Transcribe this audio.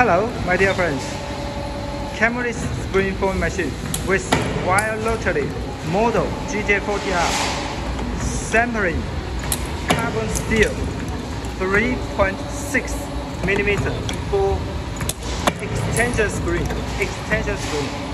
Hello, my dear friends. Camry spring form machine with wire rotary model GJ40R sampling carbon steel 3.6 mm for extension spring. Extension spring.